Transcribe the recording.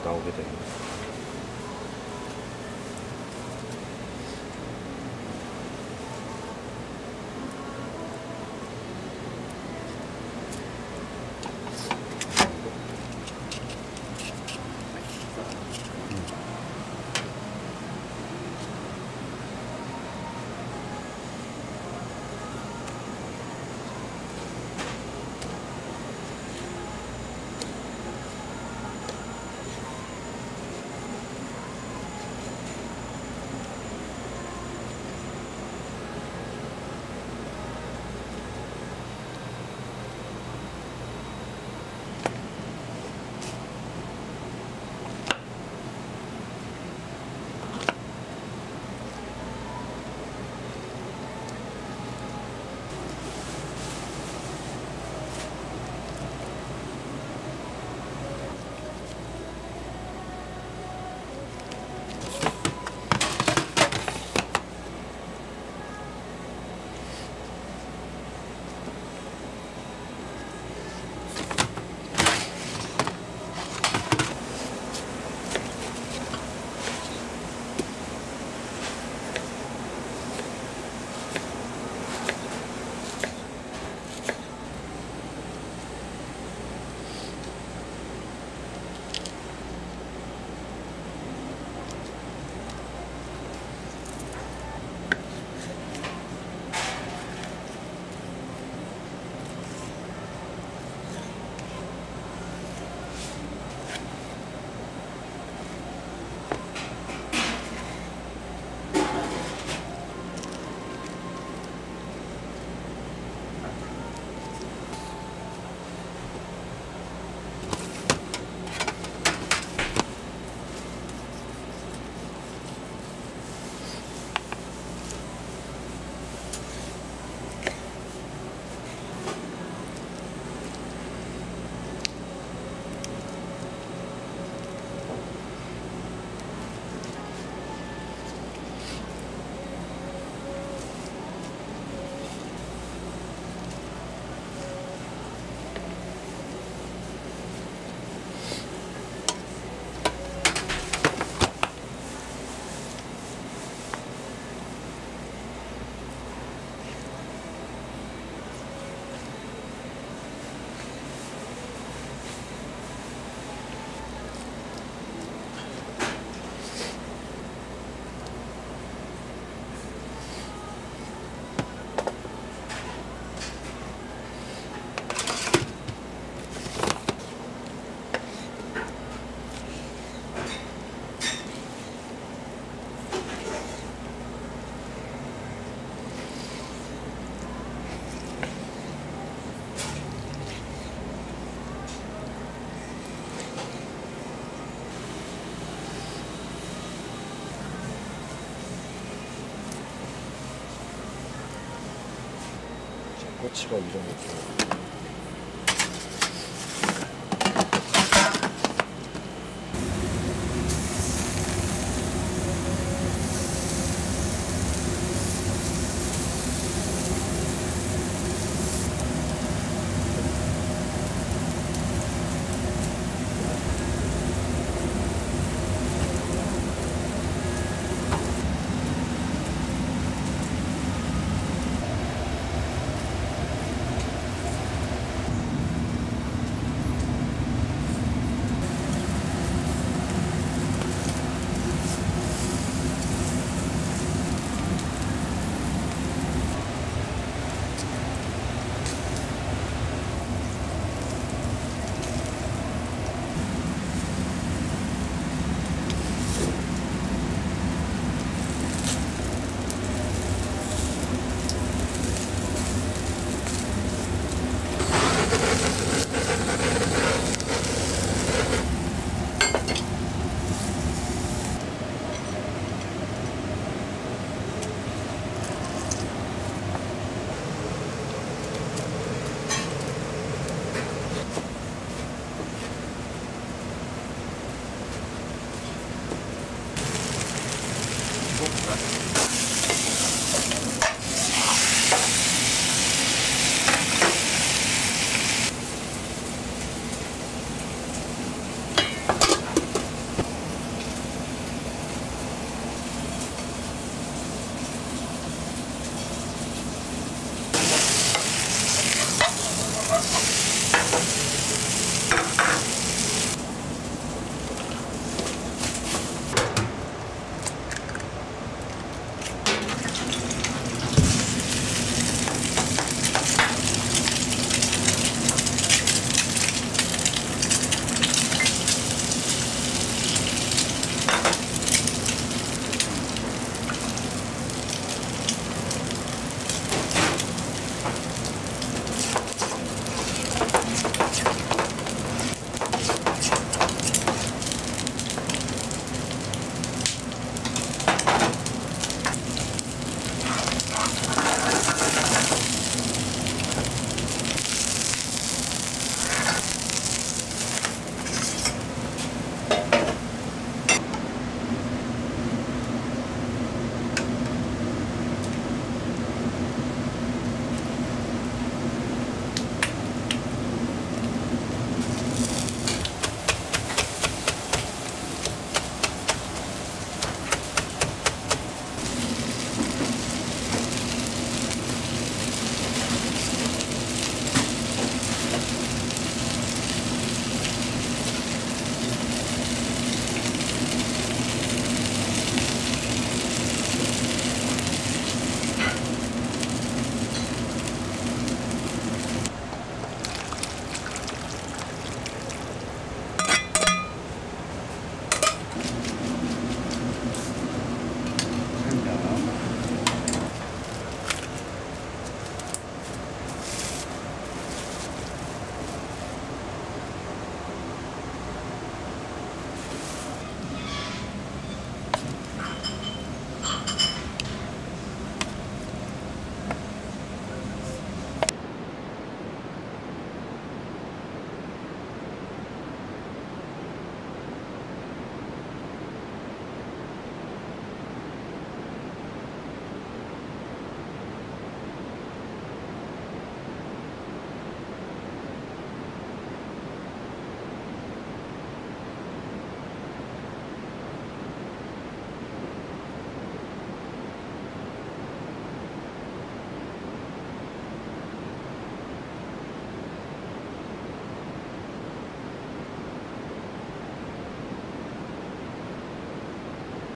負担を受けています。 꼬치가 이런 거.